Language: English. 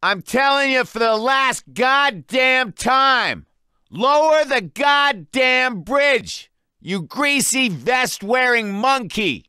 I'm telling you for the last goddamn time. Lower the goddamn bridge, you greasy vest wearing monkey.